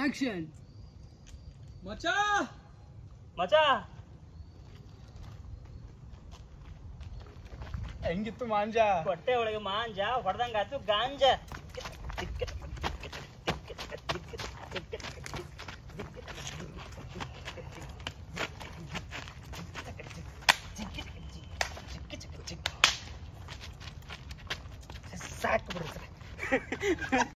action மச்சா மச்சா ಹೆಂಗಿತ್ತು ಮಾಂಜ ಹೊಟ್ಟೆ ಒಳಗೆ ಮಾಂಜ ಹೊಡೆದಂಗಾತು ಗಾಂಜ ಸಾಕು ಬಿಡುತ್ತೆ